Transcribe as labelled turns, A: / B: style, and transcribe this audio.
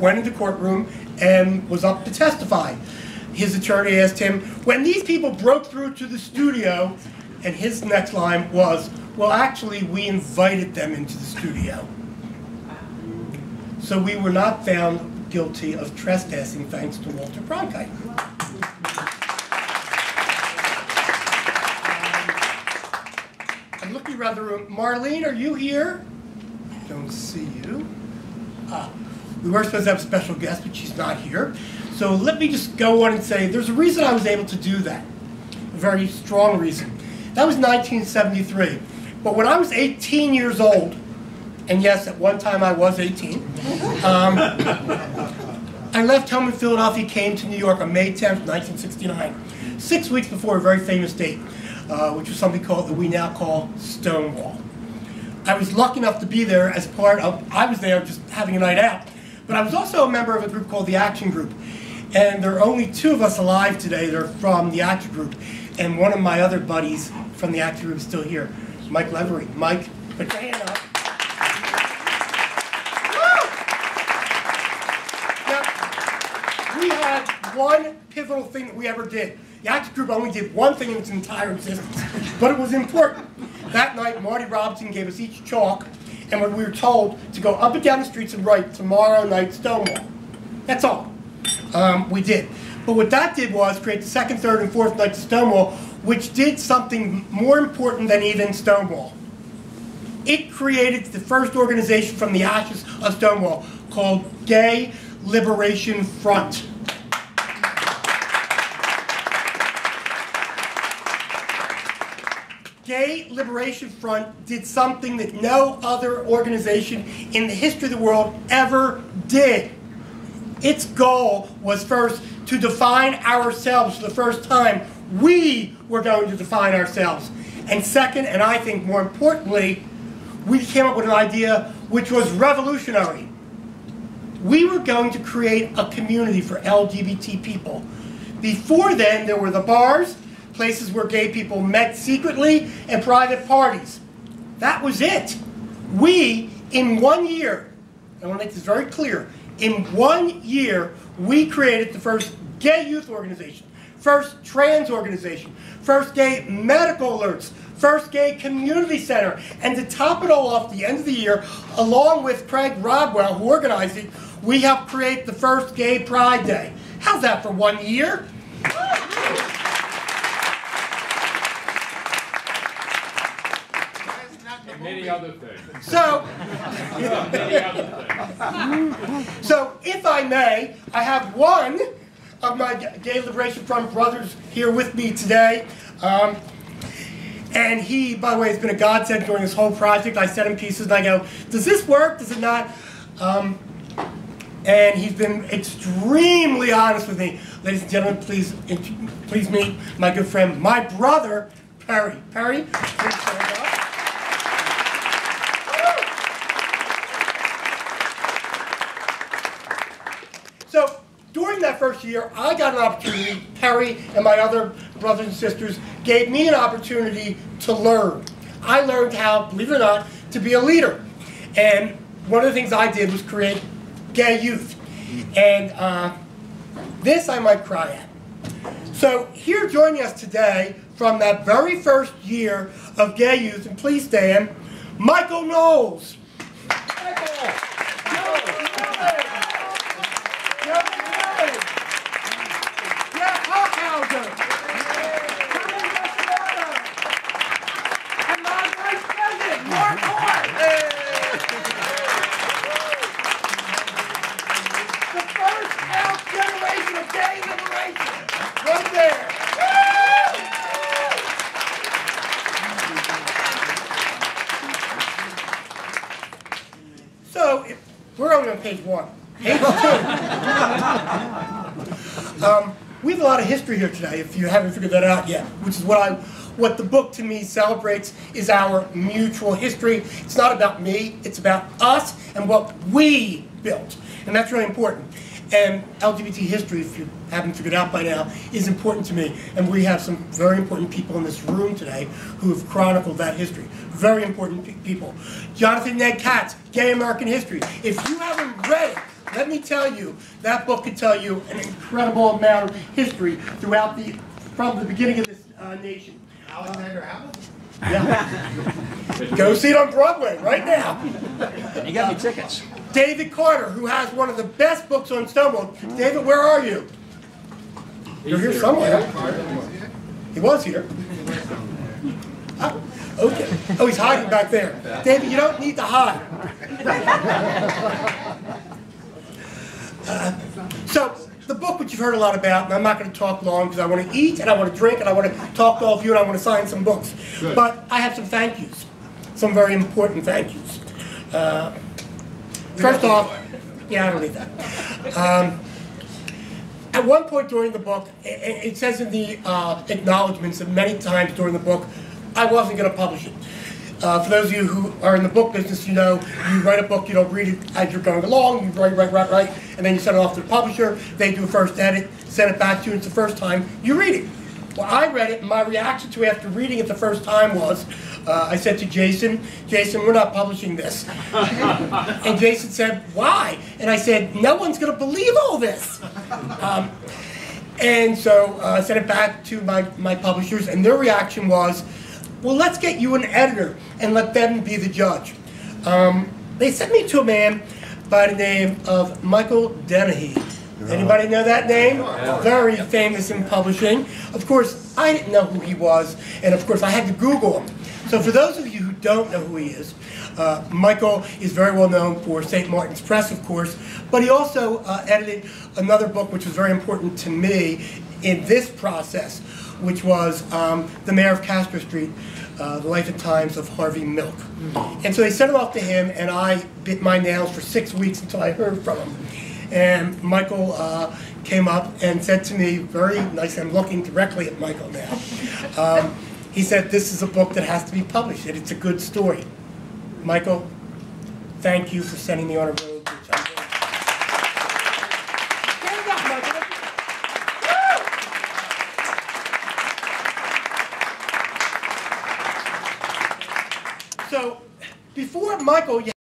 A: went into the courtroom and was up to testify. His attorney asked him, when these people broke through to the studio, and his next line was, well, actually, we invited them into the studio. So we were not found guilty of trespassing thanks to Walter Cronkite. I'm looking around the room. Marlene, are you here? Don't see you. Ah, we were supposed to have a special guest, but she's not here. So let me just go on and say there's a reason I was able to do that. A very strong reason. That was 1973. But when I was 18 years old, and yes, at one time I was 18, um, I left home in Philadelphia, came to New York on May 10th, 1969, six weeks before a very famous date, uh, which was something called that we now call Stonewall. I was lucky enough to be there as part of, I was there just having a night out, but I was also a member of a group called the Action Group. And there are only two of us alive today that are from the Action Group. And one of my other buddies from the Action Group is still here, Mike Lavery. Mike, put your hand up. Now, we had one pivotal thing that we ever did. The Action Group only did one thing in its entire existence, but it was important. That night, Marty Robinson gave us each chalk, and when we were told to go up and down the streets and write tomorrow night Stonewall. That's all. Um, we did. But what that did was create the second, third, and fourth nights Stonewall, which did something more important than even Stonewall. It created the first organization from the ashes of Stonewall called Gay Liberation Front. Gay Liberation Front did something that no other organization in the history of the world ever did. Its goal was first to define ourselves for the first time. We were going to define ourselves. And second, and I think more importantly, we came up with an idea which was revolutionary. We were going to create a community for LGBT people. Before then, there were the bars, places where gay people met secretly, and private parties. That was it. We, in one year, I want to make this very clear, in one year, we created the first gay youth organization, first trans organization, first gay medical alerts, first gay community center, and to top it all off, the end of the year, along with Craig Rodwell, who organized it, we helped create the first Gay Pride Day. How's that for one year?
B: Many other things.
A: So,
B: many other things.
A: so if I may, I have one of my Gay Liberation Front brothers here with me today. Um, and he, by the way, has been a godsend during this whole project. I sent him pieces and I go, does this work? Does it not? Um, and he's been extremely honest with me. Ladies and gentlemen, please, please meet my good friend, my brother, Perry. Perry, please stand up. So that first year, I got an opportunity, Perry and my other brothers and sisters gave me an opportunity to learn. I learned how, believe it or not, to be a leader. And one of the things I did was create gay youth. And uh, this I might cry at. So here joining us today from that very first year of gay youth, and please stand, Michael Knowles. So, if, we're only on page one. Page two. um, we have a lot of history here today, if you haven't figured that out yet, which is what I, what the book to me celebrates is our mutual history. It's not about me, it's about us and what we built. And that's really important. And LGBT history, if you haven't figured out by now, is important to me. And we have some very important people in this room today who have chronicled that history. Very important pe people. Jonathan Ned Katz, Gay American History. If you haven't read it, let me tell you, that book could tell you an incredible amount of history throughout the, from the beginning of this uh, nation.
C: Alexander Hamilton?
A: Yeah. Go see it on Broadway right now.
D: You got me tickets.
A: David Carter, who has one of the best books on Stonewall. David, where are you? You're here somewhere. He was here. Oh, Okay. Oh, he's hiding back there. David, you don't need to hide. Uh, So, the book which you've heard a lot about, and I'm not going to talk long because I want to eat and I want to drink and I want to talk to all of you and I want to sign some books. But I have some thank yous, some very important thank yous. Uh, First off, yeah, I don't need that. Um, At one point during the book, i- i- it says in the uh, acknowledgments that many times during the book, I wasn't going to publish it. Uh, For those of you who are in the book business, you know, you write a book, you don't read it as you're going along, you write, write, write, write, and then you send it off to the publisher, they do a first edit, send it back to you, it's the first time you read it. Well, I read it, and my reaction to it after reading it the first time was, uh, I said to Jason, Jason, we're not publishing this. And Jason said, why? And I said, no one's going to believe all this. Um, and so uh, I sent it back to my, my publishers, and their reaction was, well, let's get you an editor and let them be the judge. Um, they sent me to a man by the name of Michael Denneny. Anybody know that name? Very famous in publishing. Of course, I didn't know who he was, and of course, I had to Google him. So for those of you who don't know who he is, uh, Michael is very well known for St. Martin's Press, of course, but he also uh, edited another book which was very important to me in this process, which was um, The Mayor of Castro Street, uh, The Life and Times of Harvey Milk. And so they sent it off to him, and I bit my nails for six weeks until I heard from him. And Michael uh, came up and said to me, very nice, I'm looking directly at Michael now. Um, he said, This is a book that has to be published, and it's a good story. Michael, thank you for sending me on a road. Which I'm very- Stand up, Michael. So, before Michael,